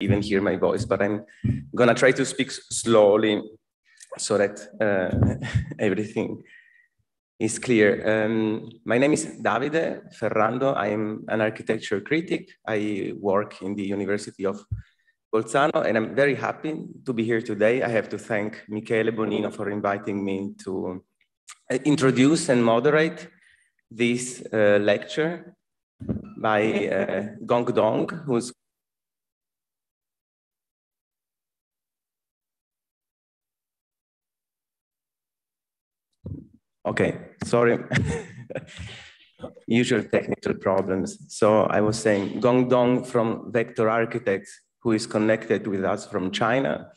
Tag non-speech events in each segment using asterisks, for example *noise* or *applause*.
even hear my voice, but I'm gonna try to speak slowly so that uh, *laughs* everything is clear. Um, my name is Davide Ferrando. I'm an architecture critic. I work in the University of Bolzano, and I'm very happy to be here today. I have to thank Michele Bonino for inviting me to uh, introduce and moderate this uh, lecture by uh, Gong Dong, who's Okay, sorry. *laughs* Usual technical problems. So I was saying Gong Dong from Vector Architects, who is connected with us from China,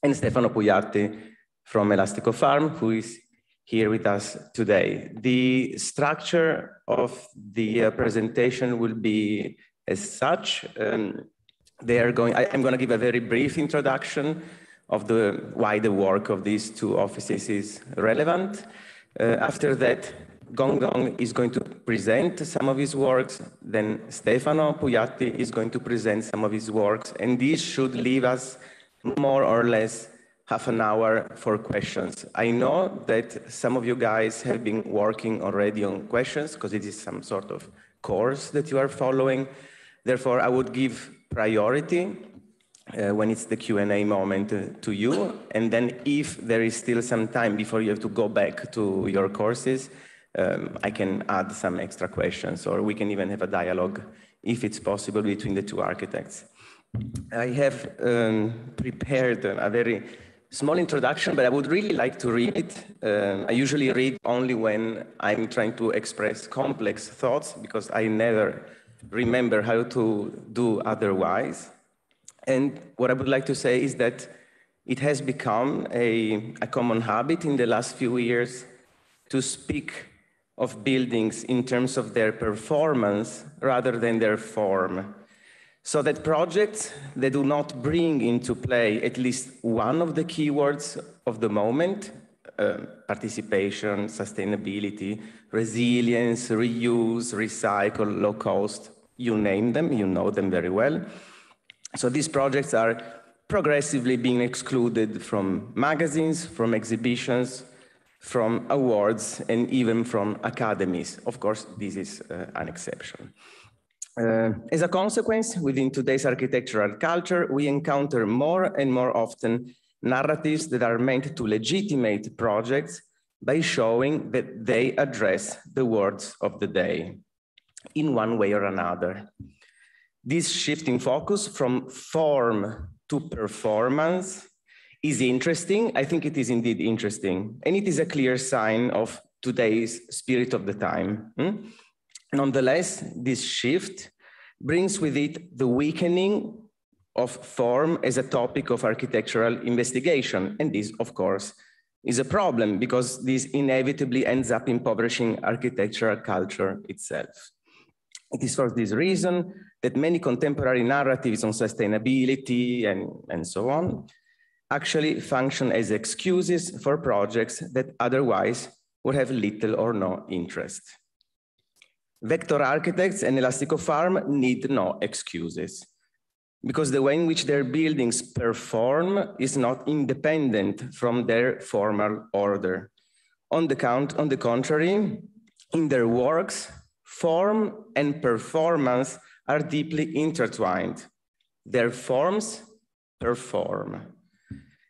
and Stefano Pujatti from Elastico Farm, who is here with us today. The structure of the uh, presentation will be as such. Um, they are going, I, am going to give a very brief introduction of the why the work of these two offices is relevant. Uh, after that, Gong Dong is going to present some of his works, then Stefano Pujatti is going to present some of his works, and this should leave us more or less half an hour for questions. I know that some of you guys have been working already on questions because it is some sort of course that you are following. Therefore, I would give priority uh, when it's the Q&A moment uh, to you. And then if there is still some time before you have to go back to your courses, um, I can add some extra questions or we can even have a dialogue if it's possible between the two architects. I have um, prepared a very small introduction, but I would really like to read it. Um, I usually read only when I'm trying to express complex thoughts because I never remember how to do otherwise. And what I would like to say is that it has become a, a common habit in the last few years to speak of buildings in terms of their performance rather than their form. So that projects that do not bring into play at least one of the keywords of the moment, uh, participation, sustainability, resilience, reuse, recycle, low cost, you name them, you know them very well, so these projects are progressively being excluded from magazines, from exhibitions, from awards, and even from academies. Of course, this is uh, an exception. Uh, as a consequence, within today's architectural culture, we encounter more and more often narratives that are meant to legitimate projects by showing that they address the words of the day in one way or another. This shift in focus from form to performance is interesting. I think it is indeed interesting. And it is a clear sign of today's spirit of the time. Hmm? Nonetheless, this shift brings with it the weakening of form as a topic of architectural investigation. And this, of course, is a problem because this inevitably ends up impoverishing architectural culture itself. It is for this reason that many contemporary narratives on sustainability and, and so on actually function as excuses for projects that otherwise would have little or no interest. Vector architects and Elastico Farm need no excuses because the way in which their buildings perform is not independent from their formal order. On the, count, on the contrary, in their works, form and performance are deeply intertwined. Their forms perform.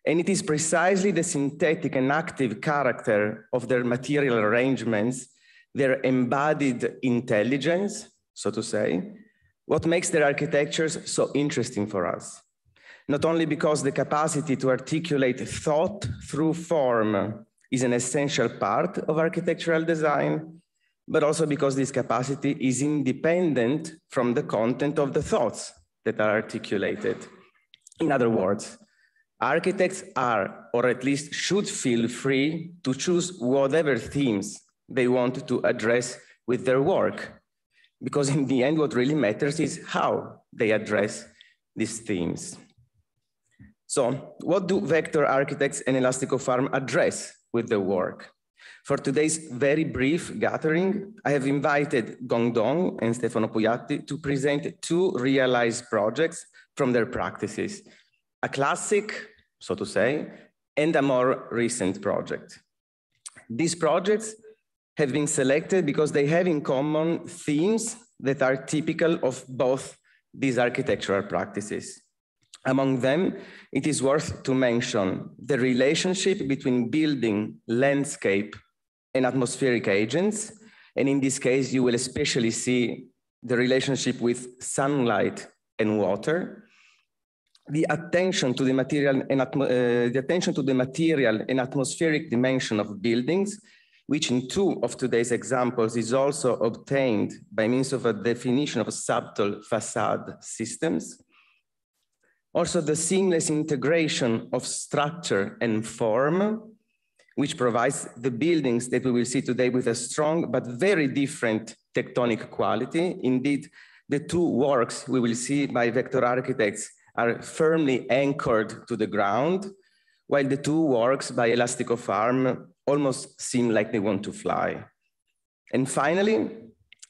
And it is precisely the synthetic and active character of their material arrangements, their embodied intelligence, so to say, what makes their architectures so interesting for us. Not only because the capacity to articulate thought through form is an essential part of architectural design, but also because this capacity is independent from the content of the thoughts that are articulated. In other words, architects are, or at least should feel free to choose whatever themes they want to address with their work. Because in the end, what really matters is how they address these themes. So what do vector architects and Elastico Farm address with their work? For today's very brief gathering, I have invited Gong Dong and Stefano Pujatti to present two realized projects from their practices, a classic, so to say, and a more recent project. These projects have been selected because they have in common themes that are typical of both these architectural practices. Among them, it is worth to mention the relationship between building, landscape, and atmospheric agents. And in this case, you will especially see the relationship with sunlight and water, the attention to the material and uh, the attention to the material and atmospheric dimension of buildings, which in two of today's examples is also obtained by means of a definition of subtle facade systems. Also the seamless integration of structure and form, which provides the buildings that we will see today with a strong but very different tectonic quality. Indeed, the two works we will see by vector architects are firmly anchored to the ground, while the two works by Elastico Farm almost seem like they want to fly. And finally,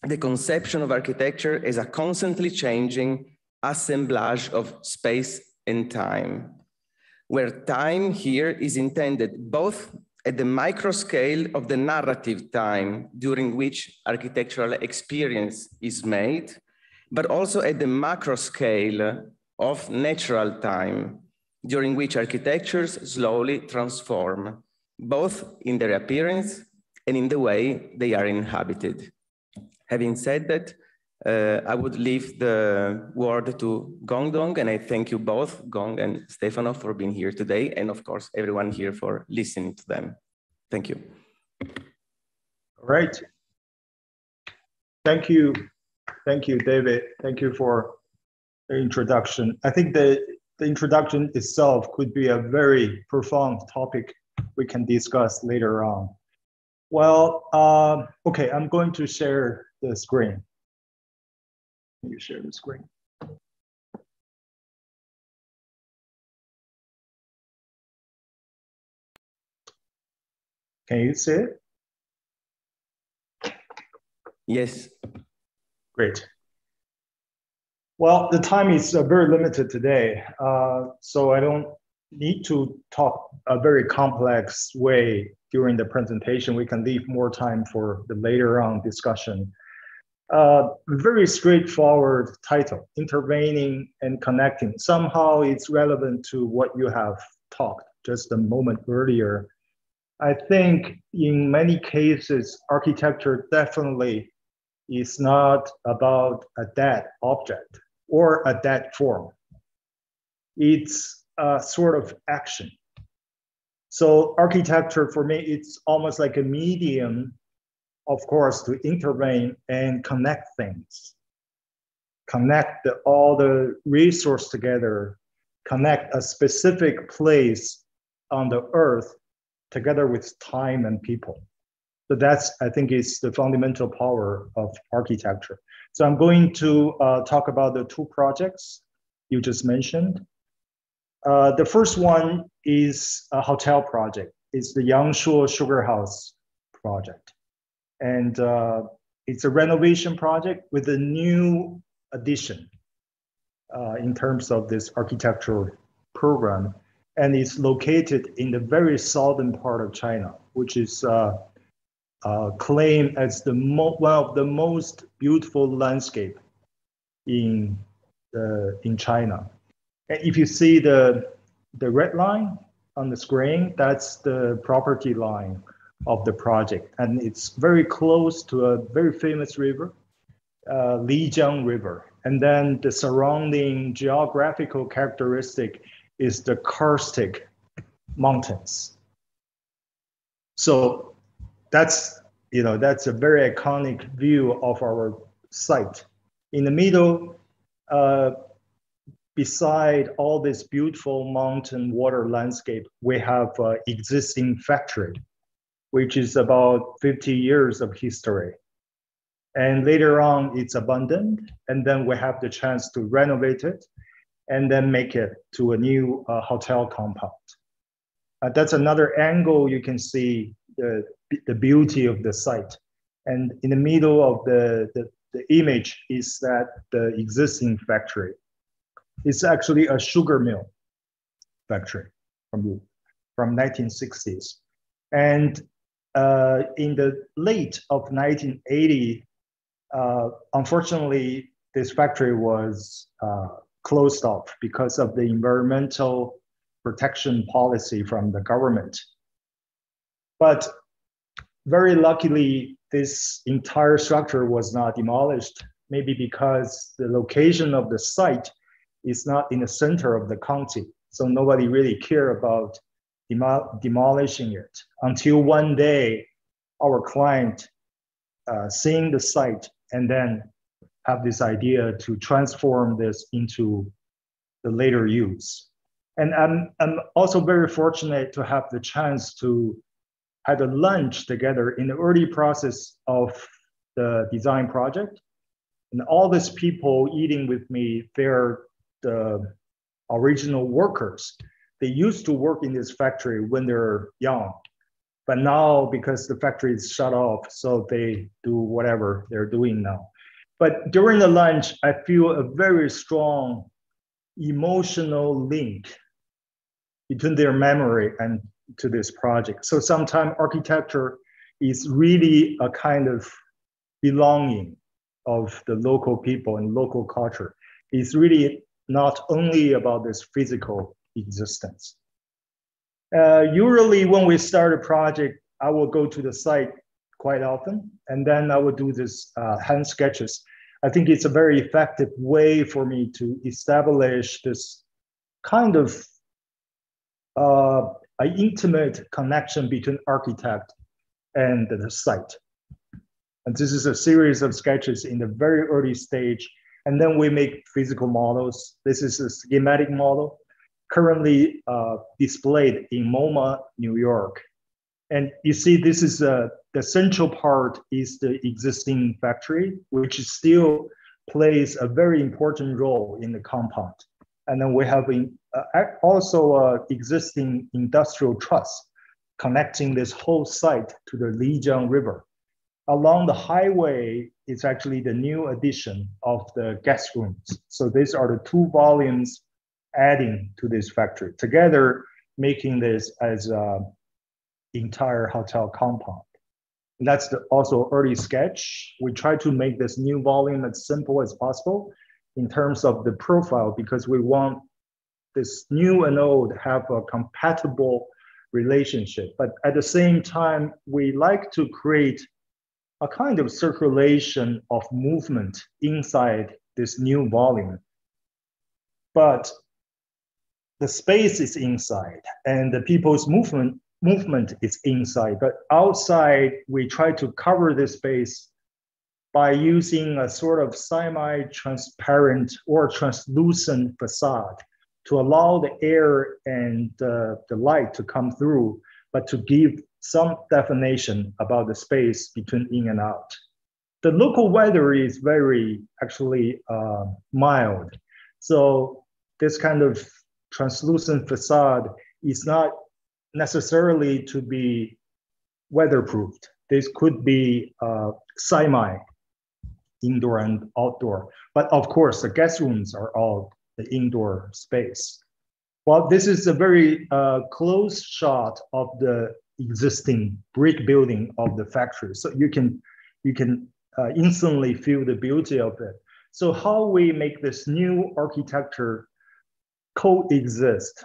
the conception of architecture as a constantly changing assemblage of space and time, where time here is intended both at the micro scale of the narrative time during which architectural experience is made, but also at the macro scale of natural time during which architectures slowly transform, both in their appearance and in the way they are inhabited. Having said that, uh, I would leave the word to Gong Dong, and I thank you both, Gong and Stefano, for being here today, and of course, everyone here for listening to them. Thank you. All right. Thank you. Thank you, David. Thank you for the introduction. I think the, the introduction itself could be a very profound topic we can discuss later on. Well, uh, okay, I'm going to share the screen. Can you share the screen? Can you see it? Yes. Great. Well, the time is uh, very limited today, uh, so I don't need to talk a very complex way during the presentation. We can leave more time for the later on discussion. Uh, very straightforward title, intervening and connecting. Somehow it's relevant to what you have talked just a moment earlier. I think in many cases, architecture definitely is not about a dead object or a dead form. It's a sort of action. So architecture for me, it's almost like a medium, of course, to intervene and connect things, connect the, all the resource together, connect a specific place on the earth together with time and people. So that's, I think, is the fundamental power of architecture. So I'm going to uh, talk about the two projects you just mentioned. Uh, the first one is a hotel project. It's the Yangshuo Sugar House project. And uh, it's a renovation project with a new addition uh, in terms of this architectural program. And it's located in the very southern part of China, which is uh, uh, claimed as the one of the most beautiful landscape in the in China. And if you see the the red line on the screen, that's the property line of the project, and it's very close to a very famous river, uh, Lijiang River. And then the surrounding geographical characteristic is the karstic mountains. So that's you know that's a very iconic view of our site. In the middle, uh, beside all this beautiful mountain water landscape, we have uh, existing factory, which is about 50 years of history. And later on, it's abandoned, and then we have the chance to renovate it and then make it to a new uh, hotel compound. Uh, that's another angle you can see the, the beauty of the site. And in the middle of the, the, the image is that the existing factory. It's actually a sugar mill factory from, from 1960s. And uh, in the late of 1980, uh, unfortunately, this factory was uh, closed off because of the environmental protection policy from the government. But very luckily, this entire structure was not demolished, maybe because the location of the site is not in the center of the county. So nobody really care about demo demolishing it until one day our client uh, seeing the site and then have this idea to transform this into the later use. And I'm, I'm also very fortunate to have the chance to had a lunch together in the early process of the design project. And all these people eating with me, they're the original workers. They used to work in this factory when they're young, but now because the factory is shut off, so they do whatever they're doing now. But during the lunch, I feel a very strong emotional link between their memory and to this project. So sometimes architecture is really a kind of belonging of the local people and local culture. It's really not only about this physical existence. Uh, usually when we start a project, I will go to the site quite often, and then I will do this uh, hand sketches. I think it's a very effective way for me to establish this kind of uh, an intimate connection between architect and the site. And this is a series of sketches in the very early stage. And then we make physical models. This is a schematic model currently uh, displayed in MoMA, New York. And you see, this is uh, the central part is the existing factory, which still plays a very important role in the compound. And then we have in, uh, also uh, existing industrial truss connecting this whole site to the Lijiang River. Along the highway is actually the new addition of the guest rooms. So these are the two volumes adding to this factory, together making this as an entire hotel compound. That's the also early sketch. We try to make this new volume as simple as possible in terms of the profile because we want this new and old have a compatible relationship. But at the same time, we like to create a kind of circulation of movement inside this new volume. But the space is inside and the people's movement movement is inside. But outside, we try to cover the space by using a sort of semi-transparent or translucent facade to allow the air and uh, the light to come through, but to give some definition about the space between in and out. The local weather is very actually uh, mild. So this kind of translucent facade is not necessarily to be weatherproofed. This could be uh, semi indoor and outdoor. But of course, the guest rooms are all the indoor space. Well, this is a very uh, close shot of the existing brick building of the factory. So you can, you can uh, instantly feel the beauty of it. So how we make this new architecture coexist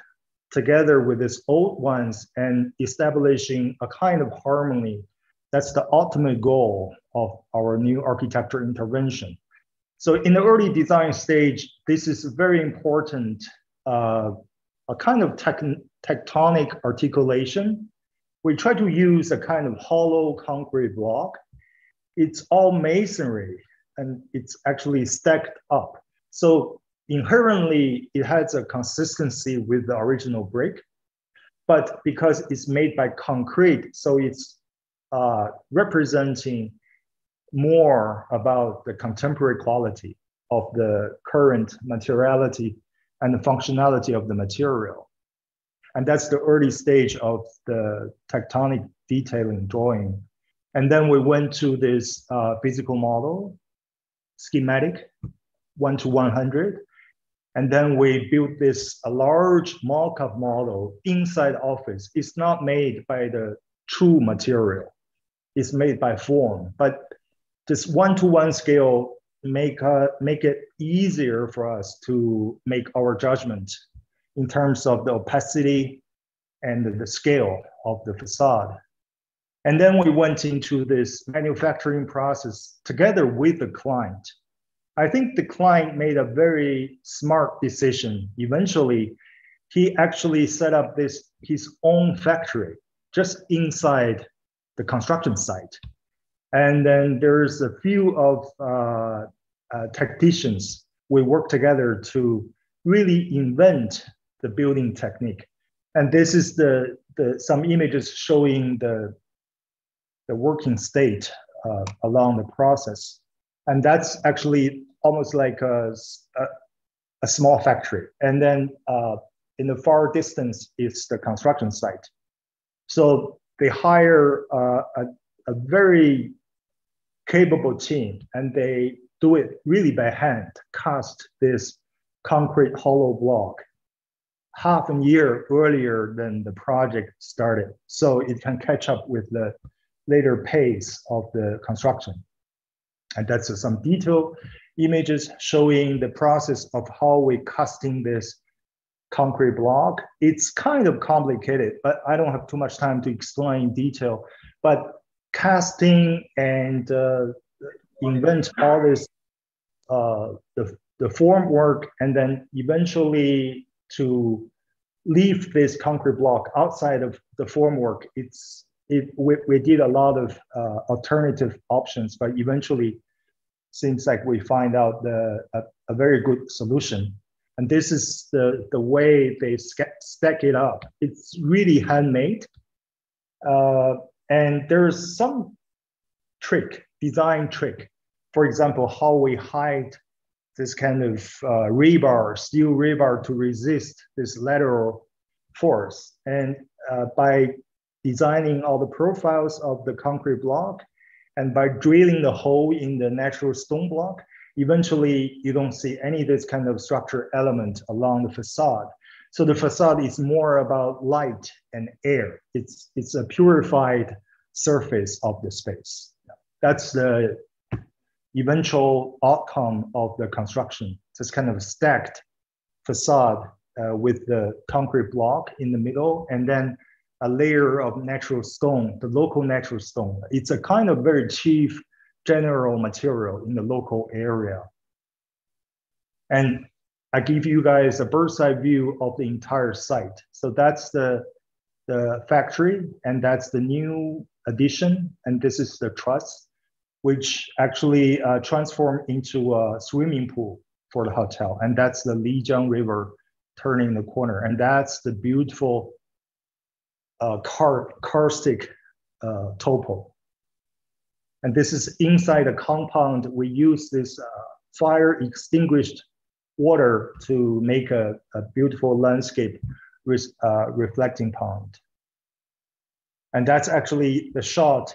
together with these old ones and establishing a kind of harmony that's the ultimate goal of our new architecture intervention. So in the early design stage, this is very important, uh, a kind of tectonic articulation. We try to use a kind of hollow concrete block. It's all masonry and it's actually stacked up. So inherently, it has a consistency with the original brick, but because it's made by concrete, so it's uh, representing more about the contemporary quality of the current materiality and the functionality of the material. And that's the early stage of the tectonic detailing drawing. And then we went to this uh, physical model, schematic, one to 100. And then we built this a large mock-up model inside office. It's not made by the true material. It's made by form, but this one-to-one scale make, uh, make it easier for us to make our judgment in terms of the opacity and the scale of the facade. And then we went into this manufacturing process together with the client. I think the client made a very smart decision. Eventually, he actually set up this his own factory just inside the construction site. And then there's a few of uh, uh, technicians. We work together to really invent the building technique. And this is the, the some images showing the, the working state uh, along the process. And that's actually almost like a, a, a small factory. And then uh, in the far distance is the construction site. So they hire uh, a, a very capable team and they do it really by hand, cast this concrete hollow block half a year earlier than the project started. So it can catch up with the later pace of the construction. And that's some detailed images showing the process of how we're casting this concrete block. It's kind of complicated, but I don't have too much time to explain detail. But casting and uh, invent all this, uh, the, the form work, and then eventually to leave this concrete block outside of the form work, it's it, we, we did a lot of uh, alternative options, but eventually seems like we find out the, a, a very good solution. And this is the, the way they stack it up. It's really handmade. Uh, and there's some trick, design trick. For example, how we hide this kind of uh, rebar, steel rebar to resist this lateral force. And uh, by designing all the profiles of the concrete block and by drilling the hole in the natural stone block, eventually you don't see any of this kind of structure element along the facade. So the facade is more about light and air. It's, it's a purified surface of the space. That's the eventual outcome of the construction. This kind of stacked facade uh, with the concrete block in the middle, and then a layer of natural stone, the local natural stone. It's a kind of very cheap general material in the local area. And I give you guys a bird's eye view of the entire site. So that's the, the factory, and that's the new addition, and this is the truss which actually uh, transformed into a swimming pool for the hotel. And that's the Lijiang River turning the corner. And that's the beautiful uh, car, karstic uh, topo. And this is inside the compound. We use this uh, fire extinguished water to make a, a beautiful landscape with uh, reflecting pond. And that's actually the shot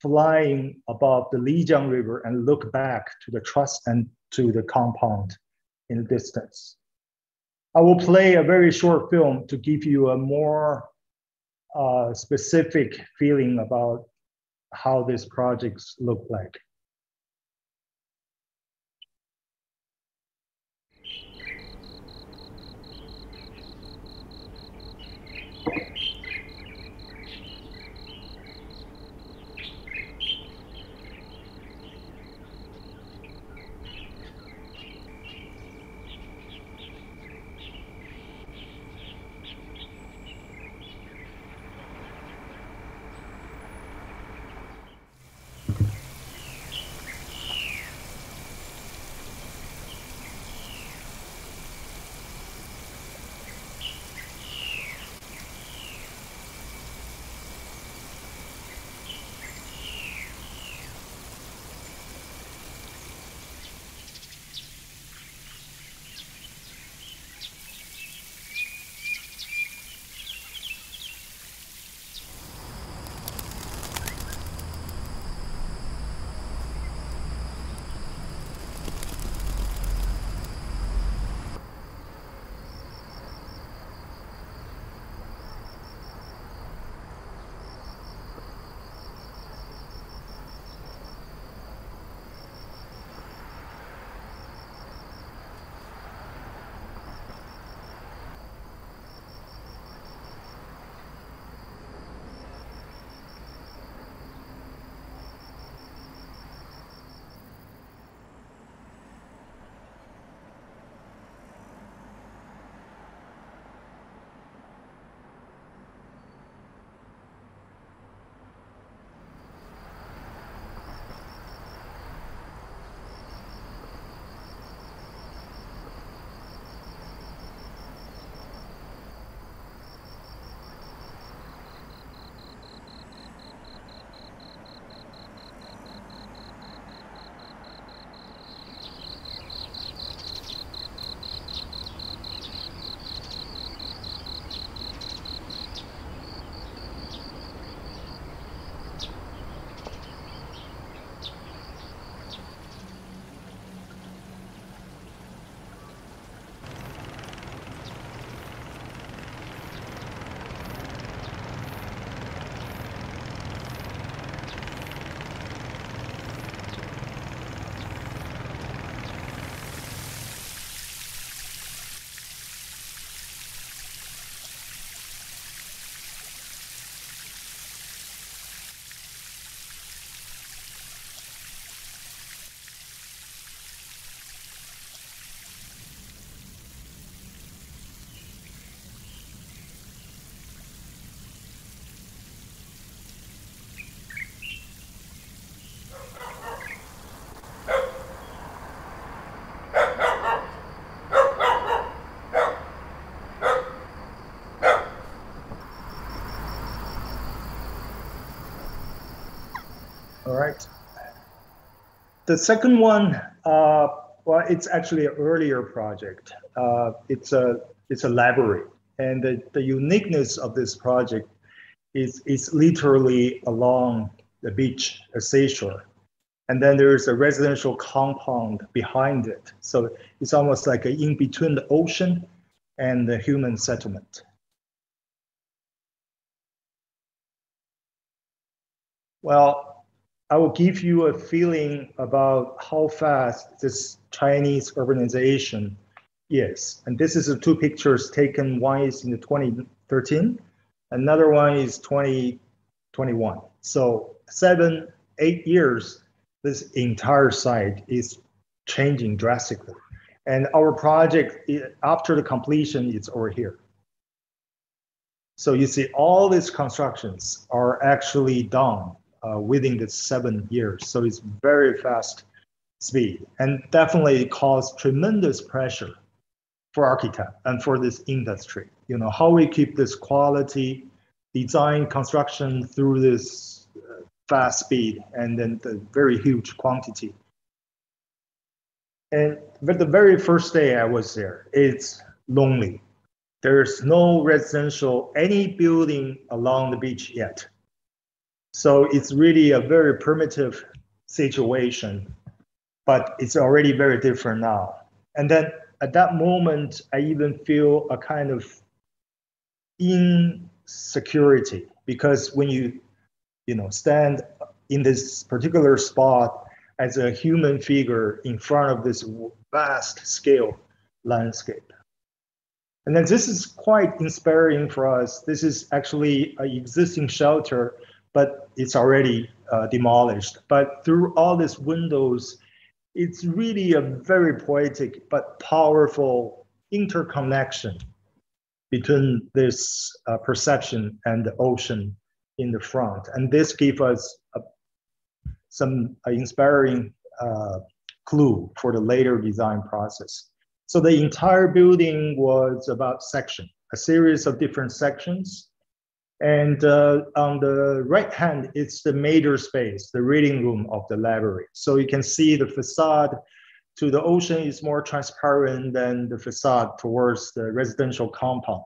flying above the Lijiang River and look back to the truss and to the compound in the distance. I will play a very short film to give you a more uh, specific feeling about how these projects look like. All right. The second one, uh, well, it's actually an earlier project. Uh, it's a it's a library, and the, the uniqueness of this project is is literally along the beach, a seashore, and then there's a residential compound behind it. So it's almost like a in between the ocean and the human settlement. Well, I will give you a feeling about how fast this Chinese urbanization is. And this is the two pictures taken. One is in the 2013, another one is 2021. So seven, eight years, this entire site is changing drastically. And our project, after the completion, it's over here. So you see all these constructions are actually done uh, within the seven years. So it's very fast speed and definitely cause tremendous pressure for architect and for this industry. You know, how we keep this quality design construction through this uh, fast speed and then the very huge quantity. And but the very first day I was there, it's lonely. There's no residential, any building along the beach yet. So it's really a very primitive situation, but it's already very different now. And then at that moment, I even feel a kind of insecurity because when you, you know, stand in this particular spot as a human figure in front of this vast scale landscape. And then this is quite inspiring for us. This is actually an existing shelter but it's already uh, demolished. But through all these windows, it's really a very poetic but powerful interconnection between this uh, perception and the ocean in the front. And this gave us a, some uh, inspiring clue for the later design process. So the entire building was about section, a series of different sections and uh, on the right hand, it's the major space, the reading room of the library. So you can see the facade to the ocean is more transparent than the facade towards the residential compound.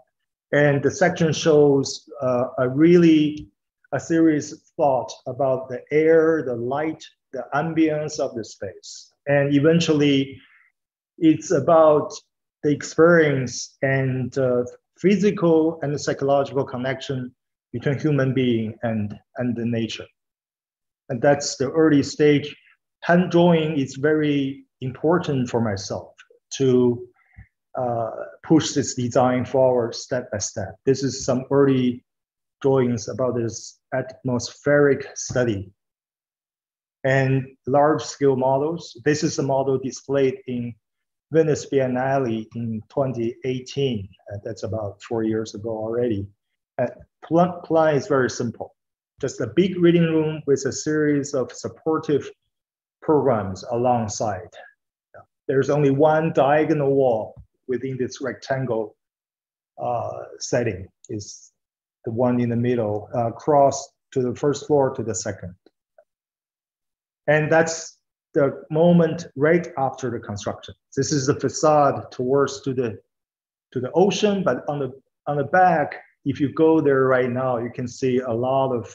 And the section shows uh, a really a serious thought about the air, the light, the ambience of the space. And eventually, it's about the experience and uh, physical and psychological connection between human being and, and the nature. And that's the early stage. Hand drawing is very important for myself to uh, push this design forward step by step. This is some early drawings about this atmospheric study and large scale models. This is a model displayed in Venice Biennale in 2018. Uh, that's about four years ago already. Uh, plan is very simple. Just a big reading room with a series of supportive programs alongside. There's only one diagonal wall within this rectangle uh, setting is the one in the middle, uh, to the first floor to the second. And that's the moment right after the construction. This is the facade towards to the to the ocean, but on the on the back, if you go there right now, you can see a lot of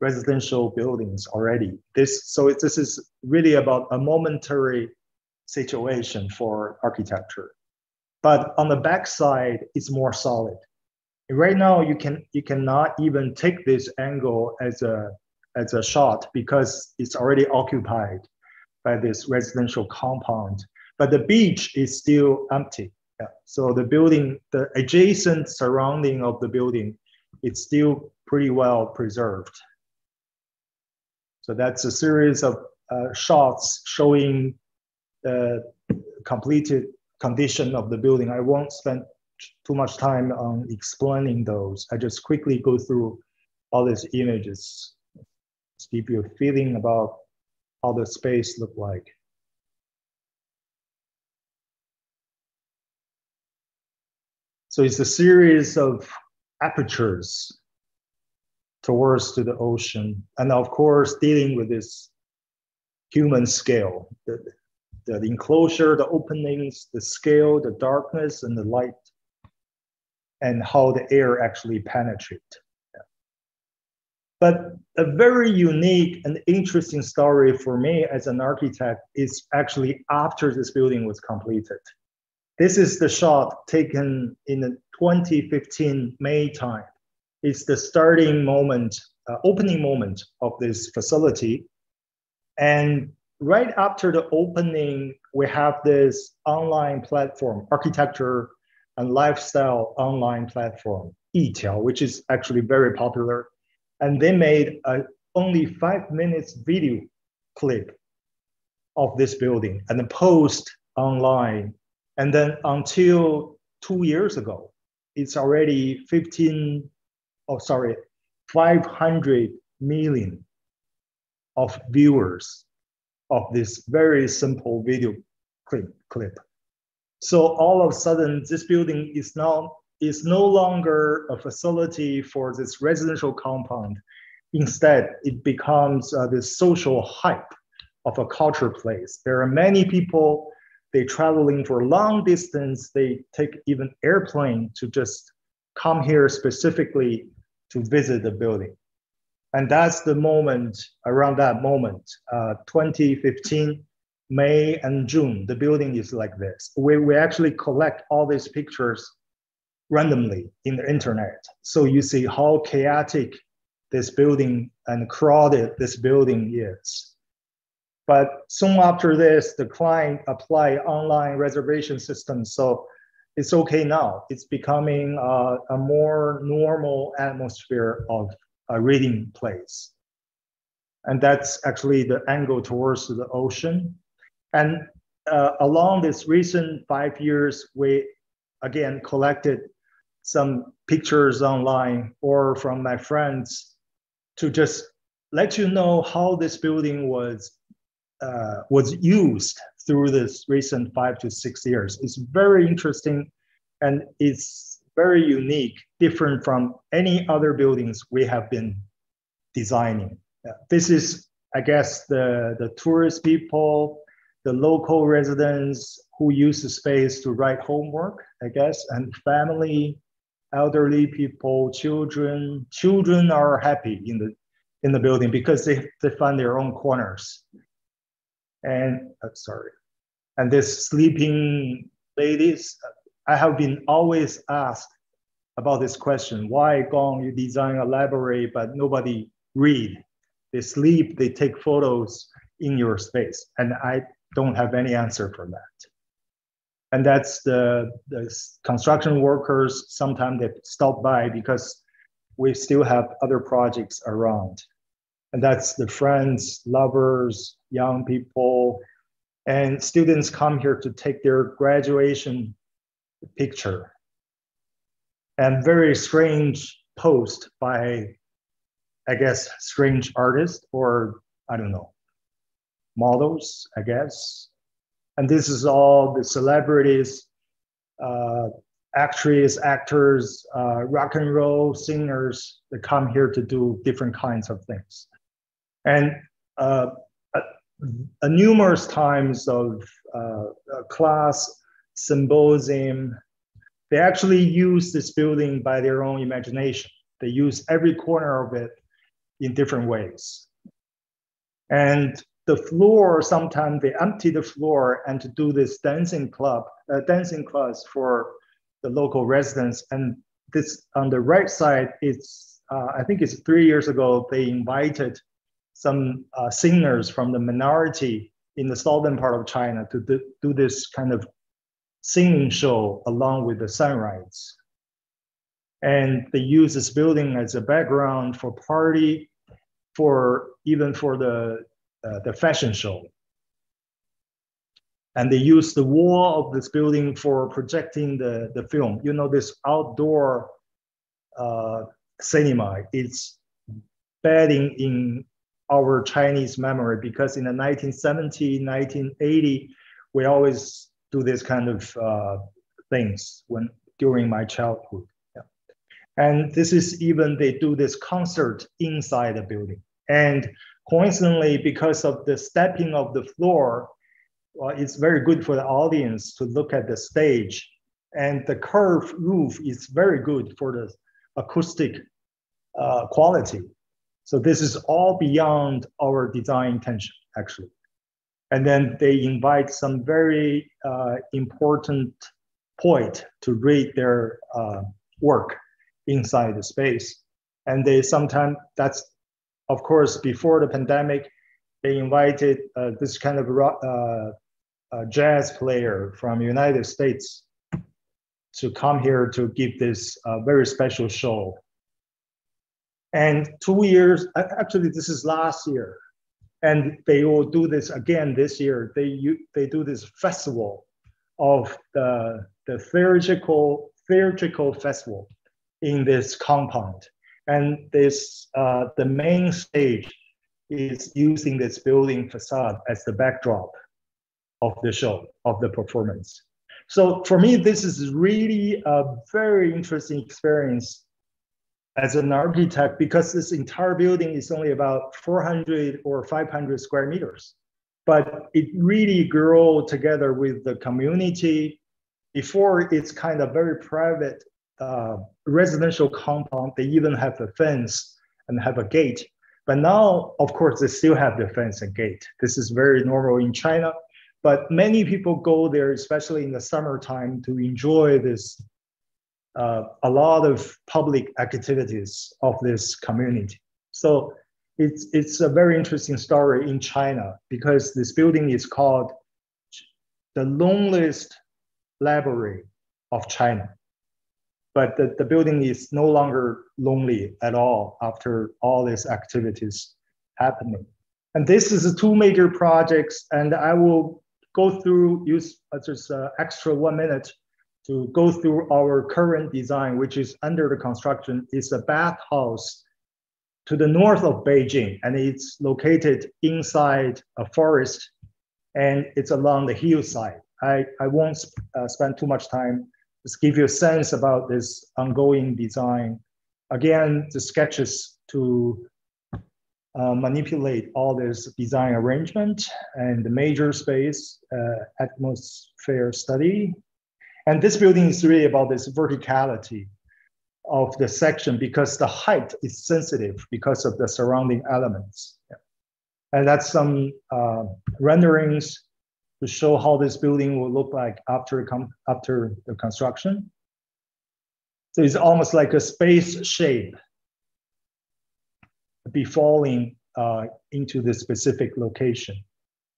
residential buildings already. This so this is really about a momentary situation for architecture. But on the backside, it's more solid. Right now, you can you cannot even take this angle as a as a shot because it's already occupied by this residential compound. But the beach is still empty. Yeah. So the building, the adjacent surrounding of the building, it's still pretty well preserved. So that's a series of uh, shots showing the completed condition of the building. I won't spend too much time on explaining those. I just quickly go through all these images to give you a feeling about how the space looked like. So it's a series of apertures towards to the ocean. And of course, dealing with this human scale, the, the enclosure, the openings, the scale, the darkness, and the light, and how the air actually penetrate. But a very unique and interesting story for me as an architect is actually after this building was completed. This is the shot taken in the 2015 May time. It's the starting moment, uh, opening moment of this facility. And right after the opening, we have this online platform, architecture and lifestyle online platform, Yitiao, which is actually very popular and they made a only five minutes video clip of this building and post online. And then until two years ago, it's already 15, oh, sorry, 500 million of viewers of this very simple video clip. clip. So all of a sudden, this building is now is no longer a facility for this residential compound. Instead, it becomes uh, this social hype of a culture place. There are many people, they traveling for long distance, they take even airplane to just come here specifically to visit the building. And that's the moment, around that moment, uh, 2015, May and June, the building is like this. We, we actually collect all these pictures randomly in the internet. So you see how chaotic this building and crowded this building is. But soon after this, the client applied online reservation system. So it's okay now. It's becoming uh, a more normal atmosphere of a reading place. And that's actually the angle towards the ocean. And uh, along this recent five years, we again collected some pictures online or from my friends to just let you know how this building was uh, was used through this recent five to six years. It's very interesting and it's very unique, different from any other buildings we have been designing. Uh, this is, I guess, the, the tourist people, the local residents who use the space to write homework, I guess, and family elderly people, children. Children are happy in the in the building because they, they find their own corners. And uh, sorry, and this sleeping ladies, I have been always asked about this question: Why Gong you design a library but nobody read? They sleep, they take photos in your space, and I don't have any answer for that. And that's the, the construction workers sometimes they stop by because we still have other projects around and that's the friends lovers young people. And students come here to take their graduation picture. And very strange post by i guess strange artists or i don't know models i guess. And this is all the celebrities, uh, actors, actors, uh, rock and roll singers that come here to do different kinds of things. And uh, a, numerous times of uh, class symposium, they actually use this building by their own imagination. They use every corner of it in different ways. And the floor, sometimes they empty the floor and to do this dancing club, uh, dancing class for the local residents. And this on the right side, it's, uh, I think it's three years ago, they invited some uh, singers from the minority in the southern part of China to do, do this kind of singing show along with the sunrise. And they use this building as a background for party, for even for the uh, the fashion show. And they use the wall of this building for projecting the, the film. You know, this outdoor uh, cinema, it's bedding in our Chinese memory because in the 1970, 1980, we always do this kind of uh, things when during my childhood. Yeah. And this is even they do this concert inside the building. And coincidentally, because of the stepping of the floor, well, it's very good for the audience to look at the stage. And the curved roof is very good for the acoustic uh, quality. So this is all beyond our design intention, actually. And then they invite some very uh, important poet to read their uh, work inside the space. And they sometimes, that's of course, before the pandemic, they invited uh, this kind of rock, uh, jazz player from United States to come here to give this uh, very special show. And two years, actually, this is last year, and they will do this again this year. They they do this festival of the the theatrical theatrical festival in this compound, and this uh, the main stage is using this building facade as the backdrop of the show of the performance. So for me, this is really a very interesting experience as an architect because this entire building is only about 400 or 500 square meters. But it really grew together with the community. Before it's kind of very private uh, residential compound, they even have a fence and have a gate. But now, of course, they still have the fence and gate. This is very normal in China. But many people go there, especially in the summertime, to enjoy this uh, a lot of public activities of this community. So it's it's a very interesting story in China because this building is called the loneliest library of China. But the, the building is no longer lonely at all after all these activities happening. And this is two major projects, and I will go through, use uh, just uh, extra one minute to go through our current design, which is under the construction, is a bathhouse to the north of Beijing, and it's located inside a forest, and it's along the hillside. I, I won't uh, spend too much time, just give you a sense about this ongoing design. Again, the sketches to uh, manipulate all this design arrangement and the major space uh, atmosphere study. And this building is really about this verticality of the section because the height is sensitive because of the surrounding elements. Yeah. And that's some uh, renderings to show how this building will look like after, after the construction. So it's almost like a space shape be falling uh, into the specific location.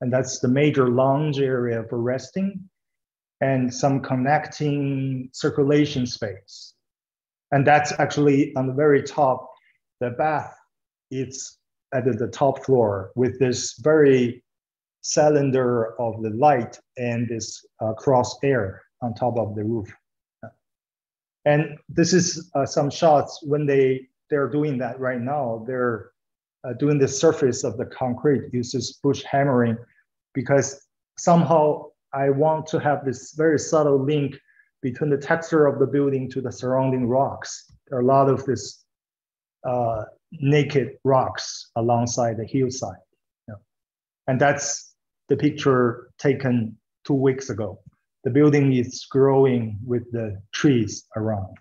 And that's the major lounge area for resting and some connecting circulation space. And that's actually on the very top, the bath is at the top floor with this very cylinder of the light and this uh, cross air on top of the roof. And this is uh, some shots when they they're doing that right now. They're uh, doing the surface of the concrete uses bush hammering because somehow I want to have this very subtle link between the texture of the building to the surrounding rocks. There are a lot of this uh, naked rocks alongside the hillside. And that's the picture taken two weeks ago. The building is growing with the trees around.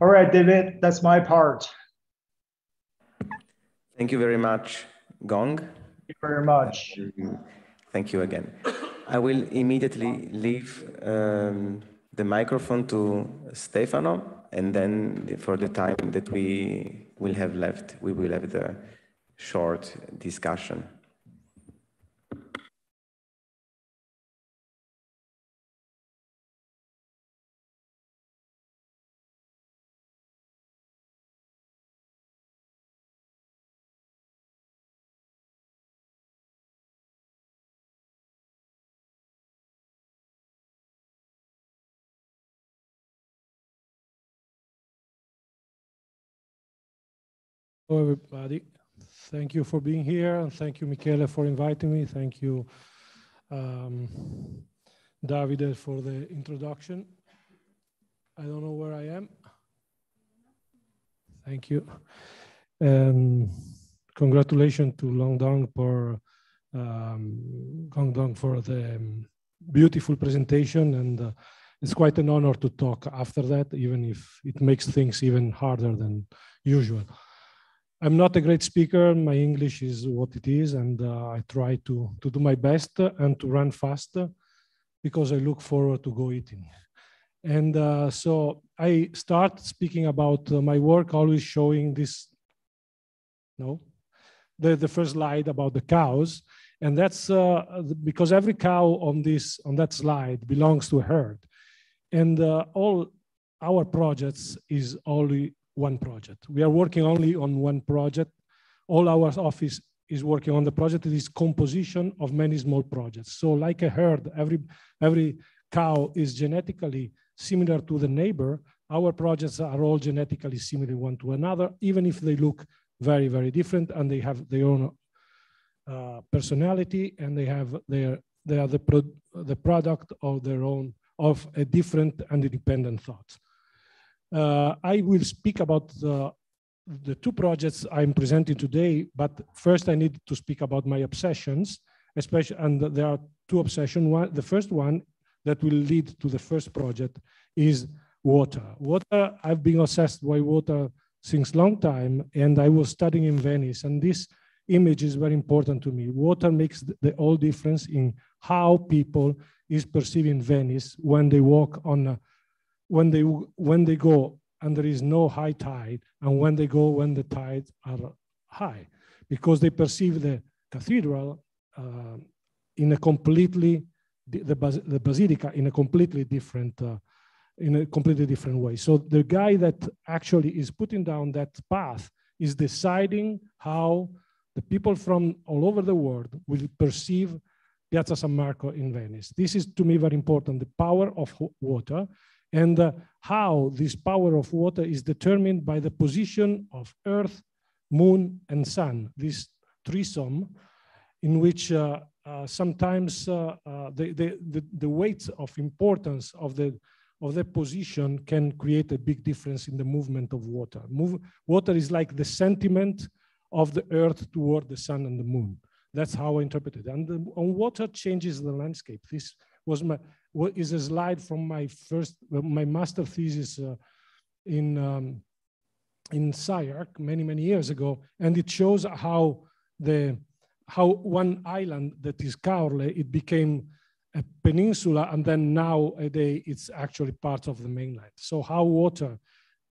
All right, David, that's my part. Thank you very much, Gong. Thank you very much. Thank you again. I will immediately leave um, the microphone to Stefano, and then for the time that we will have left, we will have the short discussion. Hello, everybody. Thank you for being here, and thank you, Michele, for inviting me. Thank you, um, Davide, for the introduction. I don't know where I am. Thank you. And congratulations to Dong for um, Dong for the beautiful presentation. And uh, it's quite an honor to talk after that, even if it makes things even harder than usual. I'm not a great speaker. My English is what it is, and uh, I try to, to do my best and to run fast because I look forward to go eating. And uh, so I start speaking about uh, my work, always showing this, no, the, the first slide about the cows. And that's uh, because every cow on this on that slide belongs to a herd. And uh, all our projects is only one project. We are working only on one project. All our office is working on the project. It is composition of many small projects. So like a herd, every, every cow is genetically similar to the neighbor. Our projects are all genetically similar one to another, even if they look very, very different and they have their own uh, personality and they have their, they are the, pro the product of their own, of a different and independent thought. Uh, I will speak about the, the two projects I'm presenting today, but first I need to speak about my obsessions, especially, and there are two obsessions. One, the first one that will lead to the first project is water. Water, I've been obsessed by water since long time, and I was studying in Venice, and this image is very important to me. Water makes the all difference in how people is perceiving Venice when they walk on a, when they when they go and there is no high tide, and when they go when the tides are high, because they perceive the cathedral uh, in a completely the, the, the basilica in a completely different uh, in a completely different way. So the guy that actually is putting down that path is deciding how the people from all over the world will perceive Piazza San Marco in Venice. This is to me very important, the power of water and uh, how this power of water is determined by the position of earth, moon, and sun, this threesome in which uh, uh, sometimes uh, uh, the, the, the, the weight of importance of the, of the position can create a big difference in the movement of water. Move, water is like the sentiment of the earth toward the sun and the moon. That's how I interpret it. And the, water changes the landscape. This was my what is a slide from my first my master thesis uh, in um, in SCI-Arc many many years ago, and it shows how the how one island that is Caorle it became a peninsula, and then now nowadays it's actually part of the mainland. So how water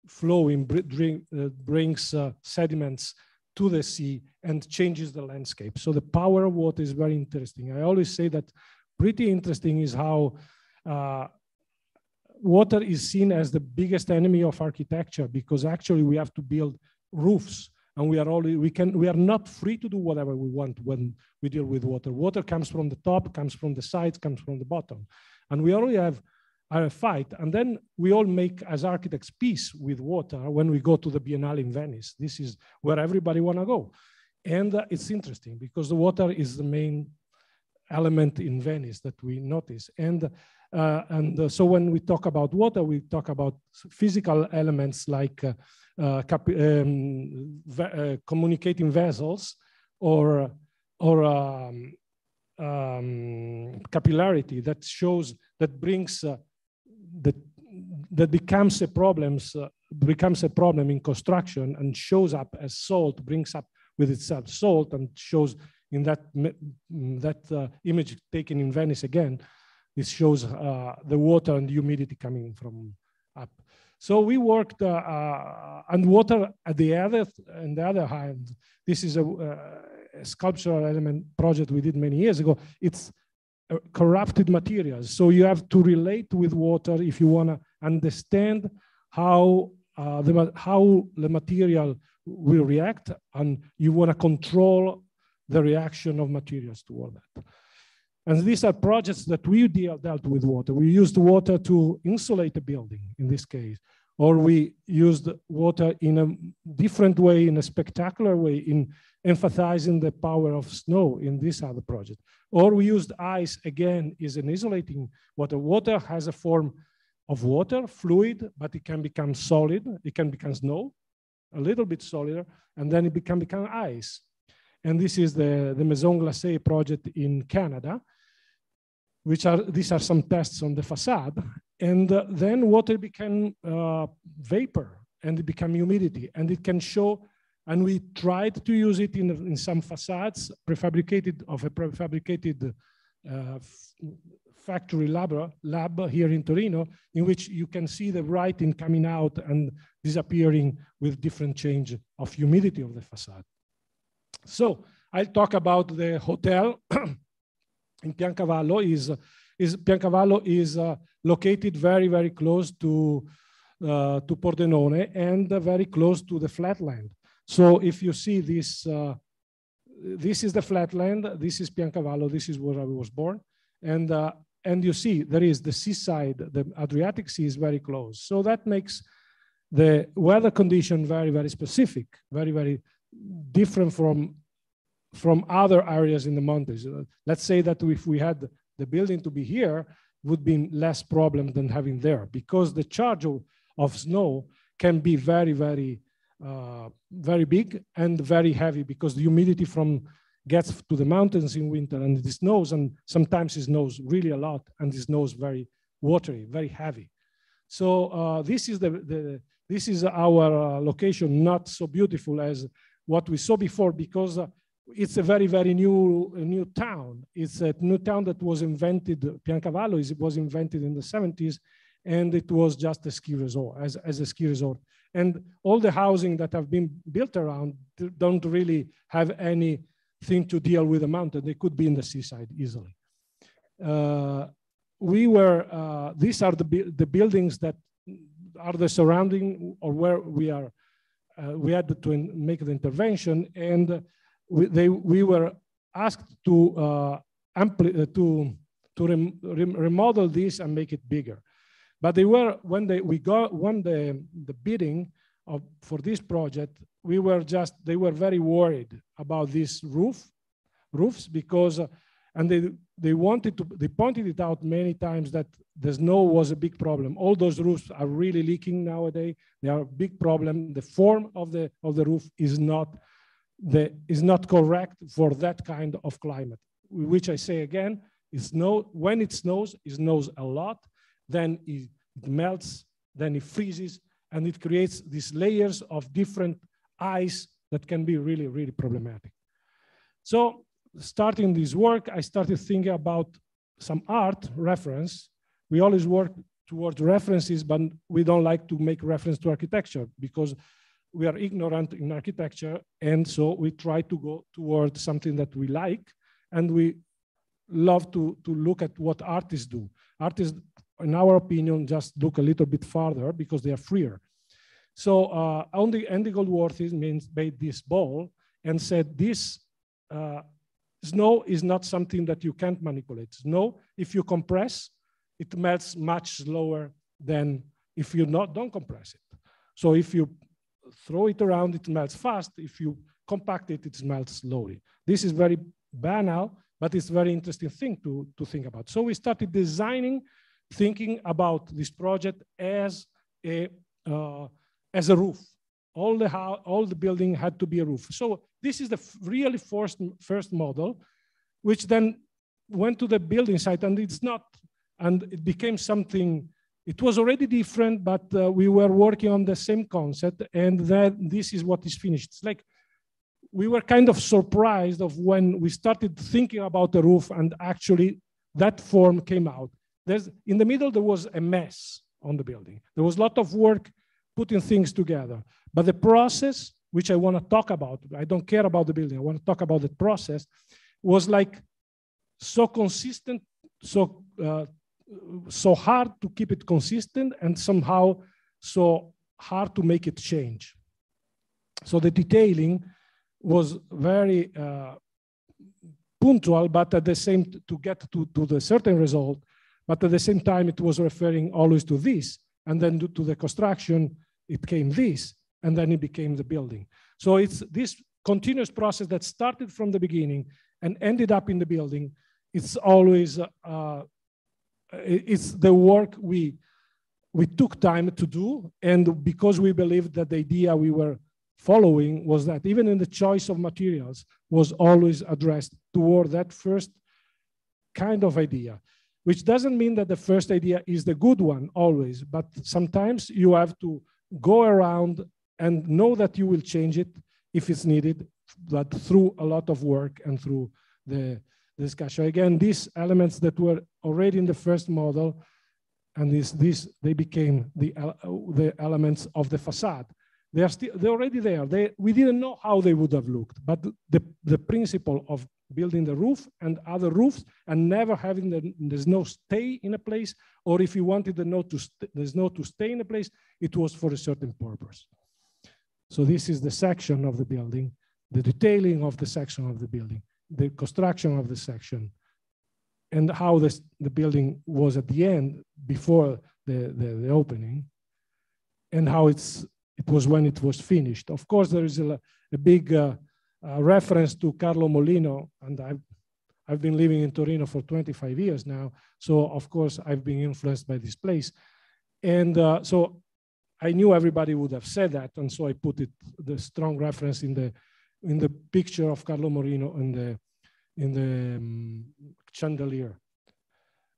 flowing bring, uh, brings uh, sediments to the sea and changes the landscape. So the power of water is very interesting. I always say that pretty interesting is how uh, water is seen as the biggest enemy of architecture because actually we have to build roofs and we are only we can we are not free to do whatever we want when we deal with water. Water comes from the top comes from the sides comes from the bottom. And we only have a fight. And then we all make as architects peace with water when we go to the biennale in venice. This is where everybody want to go. And uh, it's interesting because the water is the main element in Venice that we notice. And, uh, and uh, so when we talk about water, we talk about physical elements like uh, uh um, communicating vessels or, or um, um, capillarity that shows, that brings, that, that becomes a problems, becomes a problem in construction and shows up as salt, brings up with itself salt and shows in that, that uh, image taken in Venice again, this shows uh, the water and the humidity coming from up. So we worked, uh, uh and water at the other, on the other hand, this is a, uh, a sculptural element project we did many years ago. It's corrupted materials. So you have to relate with water if you want to understand how uh, the, how the material will react and you want to control the reaction of materials toward that. And these are projects that we deal, dealt with water. We used water to insulate a building in this case, or we used water in a different way, in a spectacular way, in emphasizing the power of snow in this other project. Or we used ice, again, is an isolating water. Water has a form of water, fluid, but it can become solid, it can become snow, a little bit solider, and then it can become ice. And this is the, the Maison Glacée project in Canada, which are, these are some tests on the facade. And uh, then water became uh, vapor and it became humidity and it can show, and we tried to use it in, in some facades prefabricated of a prefabricated uh, factory lab, lab here in Torino, in which you can see the writing coming out and disappearing with different change of humidity of the facade. So I'll talk about the hotel *clears throat* in Piancavallo. Is, is Piancavallo is uh, located very, very close to, uh, to Pordenone and very close to the flatland. So if you see this, uh, this is the flatland, this is Piancavallo, this is where I was born. And, uh, and you see there is the seaside, the Adriatic Sea is very close. So that makes the weather condition very, very specific, very, very different from, from other areas in the mountains. Let's say that if we had the building to be here, would be less problem than having there because the charge of, of snow can be very, very, uh, very big and very heavy because the humidity from gets to the mountains in winter and it snows and sometimes it snows really a lot and it snows very watery, very heavy. So uh, this is the, the this is our uh, location, not so beautiful as what we saw before because uh, it's a very, very new, new town. It's a new town that was invented, Piancavallo is, was invented in the 70s, and it was just a ski resort, as, as a ski resort. And all the housing that have been built around don't really have anything to deal with the mountain. They could be in the seaside easily. Uh, we were, uh, these are the, the buildings that are the surrounding or where we are uh, we had to make the intervention and we, they, we were asked to, uh, ampli uh, to, to rem rem remodel this and make it bigger. But they were, when they, we got, won the, the bidding of, for this project, we were just, they were very worried about this roof, roofs because, uh, and they, they wanted to, they pointed it out many times that the snow was a big problem. All those roofs are really leaking nowadays. They are a big problem. The form of the, of the roof is not, the, is not correct for that kind of climate, which I say again, is snow, when it snows, it snows a lot, then it, it melts, then it freezes, and it creates these layers of different ice that can be really, really problematic. So starting this work, I started thinking about some art reference. We always work towards references, but we don't like to make reference to architecture because we are ignorant in architecture. And so we try to go towards something that we like. And we love to, to look at what artists do. Artists, in our opinion, just look a little bit farther because they are freer. So uh, Andy, Andy Goldsworthy means made this ball and said this uh, Snow is not something that you can't manipulate. Snow, if you compress, it melts much slower than if you not, don't compress it. So if you throw it around, it melts fast. If you compact it, it melts slowly. This is very banal, but it's very interesting thing to, to think about. So we started designing, thinking about this project as a, uh, as a roof. All the, all the building had to be a roof. So this is the really first, first model, which then went to the building site and it's not, and it became something, it was already different, but uh, we were working on the same concept and then this is what is finished. It's like, we were kind of surprised of when we started thinking about the roof and actually that form came out. There's, in the middle, there was a mess on the building. There was a lot of work putting things together, but the process which I want to talk about, I don't care about the building, I want to talk about the process, was like so consistent, so uh, so hard to keep it consistent, and somehow so hard to make it change. So the detailing was very uh, punctual, but at the same time to get to, to the certain result, but at the same time it was referring always to this, and then to the construction it came this, and then it became the building. So it's this continuous process that started from the beginning and ended up in the building. It's always, uh, it's the work we, we took time to do. And because we believed that the idea we were following was that even in the choice of materials was always addressed toward that first kind of idea, which doesn't mean that the first idea is the good one always, but sometimes you have to go around and know that you will change it if it's needed, but through a lot of work and through the discussion. Again, these elements that were already in the first model and this, this they became the, uh, the elements of the facade. They are still, they're already there. They, we didn't know how they would have looked, but the, the principle of building the roof and other roofs and never having the, there's no stay in a place, or if you wanted the to there's no to stay in a place, it was for a certain purpose. So this is the section of the building, the detailing of the section of the building, the construction of the section, and how this, the building was at the end before the, the, the, opening and how it's, it was when it was finished. Of course, there is a, a big uh, uh, reference to Carlo Mollino, and I've, I've been living in Torino for 25 years now. So of course, I've been influenced by this place. And uh, so I knew everybody would have said that. And so I put it, the strong reference in the, in the picture of Carlo Mollino in the, in the um, chandelier.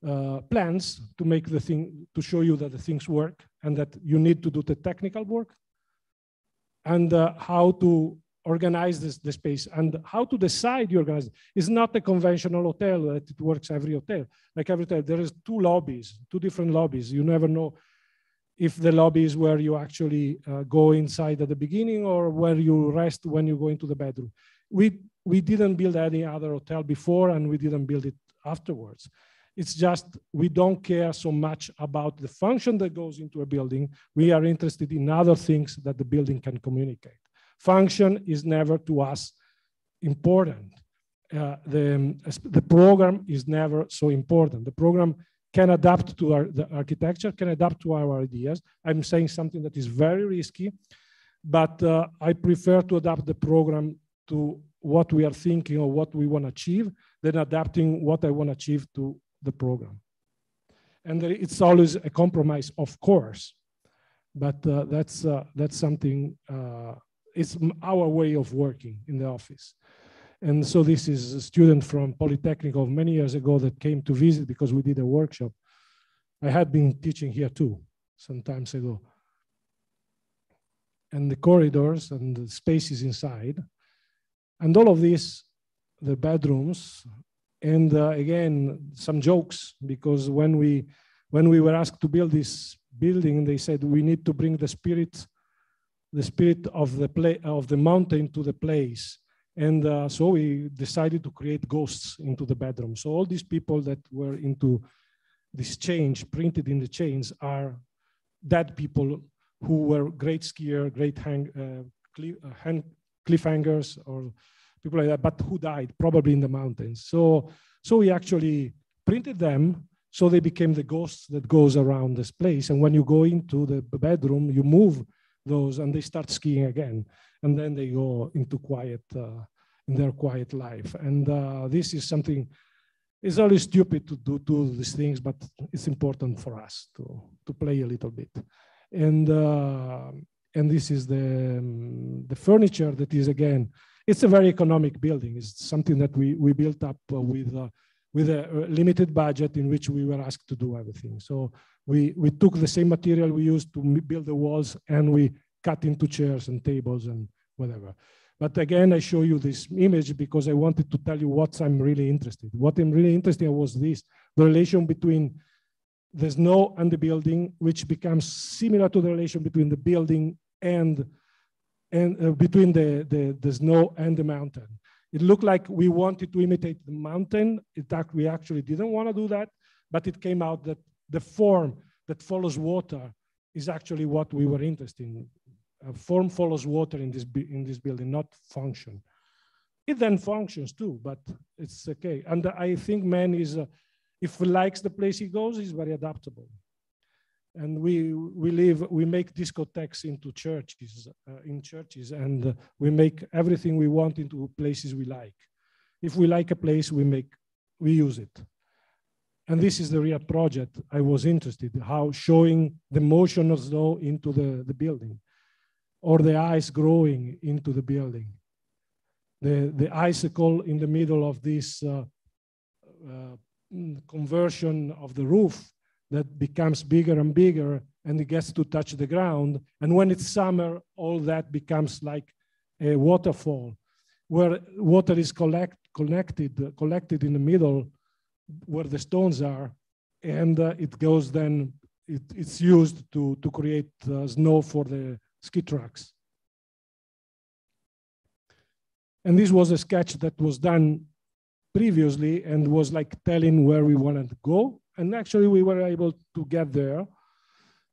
Uh, plans to make the thing, to show you that the things work and that you need to do the technical work and uh, how to organize this, the space and how to decide you organize. It's not a conventional hotel that it works every hotel. Like every hotel, there is two lobbies, two different lobbies. You never know if the lobby is where you actually uh, go inside at the beginning or where you rest when you go into the bedroom. We, we didn't build any other hotel before and we didn't build it afterwards. It's just we don't care so much about the function that goes into a building. We are interested in other things that the building can communicate. Function is never to us important. Uh, the, the program is never so important. The program can adapt to our, the architecture, can adapt to our ideas. I'm saying something that is very risky, but uh, I prefer to adapt the program to what we are thinking or what we want to achieve than adapting what I want to achieve to the program. And it's always a compromise, of course, but uh, that's, uh, that's something, uh, it's our way of working in the office. And so this is a student from Polytechnic of many years ago that came to visit because we did a workshop. I had been teaching here too, some times ago. And the corridors and the spaces inside. And all of this, the bedrooms, and uh, again, some jokes, because when we, when we were asked to build this building, they said we need to bring the spirit, the spirit of the, play, of the mountain to the place. And uh, so we decided to create ghosts into the bedroom. So all these people that were into this change printed in the chains are dead people who were great skier, great hang, uh, cliff, uh, hang, cliffhangers or people like that, but who died probably in the mountains. So, so we actually printed them so they became the ghosts that goes around this place. And when you go into the bedroom, you move those and they start skiing again. And then they go into quiet, uh, in their quiet life. And uh, this is something, it's always stupid to do, do these things, but it's important for us to, to play a little bit. And, uh, and this is the, um, the furniture that is again, it's a very economic building. It's something that we, we built up uh, with, uh, with a limited budget in which we were asked to do everything. So we, we took the same material we used to build the walls and we cut into chairs and tables and whatever. But again, I show you this image because I wanted to tell you what I'm really interested. What I'm really interested in was this, the relation between the snow and the building, which becomes similar to the relation between the building and and uh, between the, the, the snow and the mountain. It looked like we wanted to imitate the mountain. In fact, we actually didn't want to do that, but it came out that the form that follows water is actually what we were interested in. Form follows water in this, in this building, not function. It then functions too, but it's okay. And I think man is, uh, if he likes the place he goes, he's very adaptable and we we live we make discotheques into churches uh, in churches and uh, we make everything we want into places we like if we like a place we make we use it and this is the real project i was interested how showing the motion of snow into the, the building or the ice growing into the building. The, the icicle in the middle of this uh, uh, conversion of the roof that becomes bigger and bigger and it gets to touch the ground. And when it's summer, all that becomes like a waterfall where water is collect, connected, collected in the middle where the stones are. And uh, it goes then, it, it's used to, to create uh, snow for the ski tracks. And this was a sketch that was done previously and was like telling where we wanted to go. And actually we were able to get there.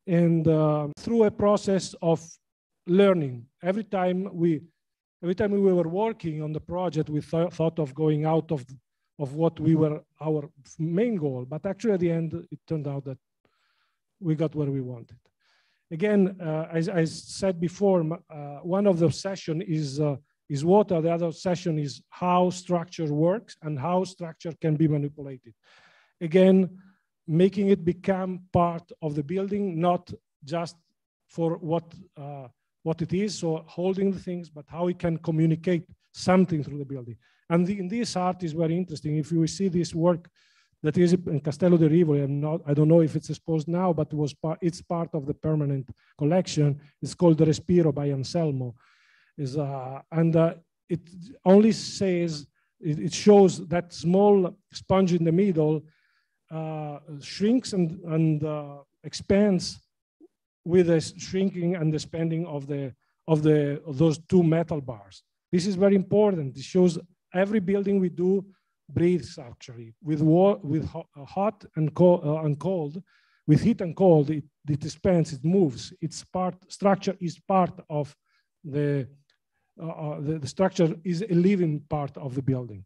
And uh, through a process of learning, every time we, every time we were working on the project, we th thought of going out of, of what we were our main goal. But actually at the end, it turned out that we got where we wanted. Again, uh, as I said before, uh, one of the session is uh, is water. The other session is how structure works and how structure can be manipulated. Again, making it become part of the building, not just for what, uh, what it is, so holding the things, but how it can communicate something through the building. And the, in this art is very interesting. If you see this work that is in Castello di Rivoli, I'm not, I don't know if it's exposed now, but was it's part of the permanent collection. It's called The Respiro by Anselmo is uh, and uh, it only says it, it, shows that small sponge in the middle shrinks and, and uh, expands with the shrinking and the expanding of the of the of those two metal bars. This is very important. It shows every building we do breathes actually with with hot and cold, uh, and cold with heat and cold it, it expands it moves its part structure is part of the uh, uh, the, the structure is a living part of the building.